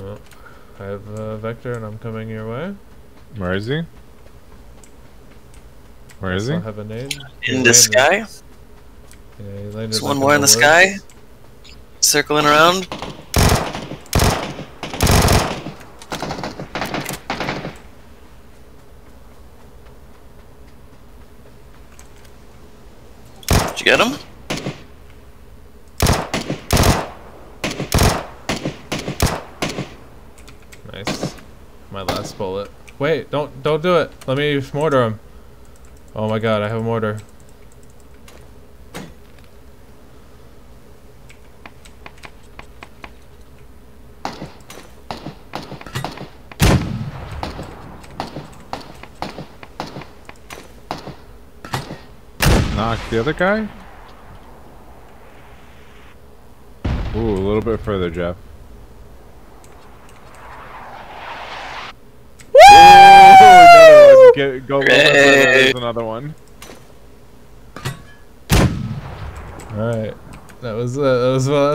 Well, I have a vector and I'm coming your way. Where is he? Where is he? I have a nade. He In the landed- sky? Yeah, he landed There's one more in the woods. sky. Circling around. Did you get him? Nice. My last bullet. Wait, don't don't do it. Let me mortar him. Oh my god, I have a mortar. Knock the other guy? Ooh, a little bit further, Jeff. Oh, another one. Get, go a little bit further. There's another one. Alright. That was uh, that was well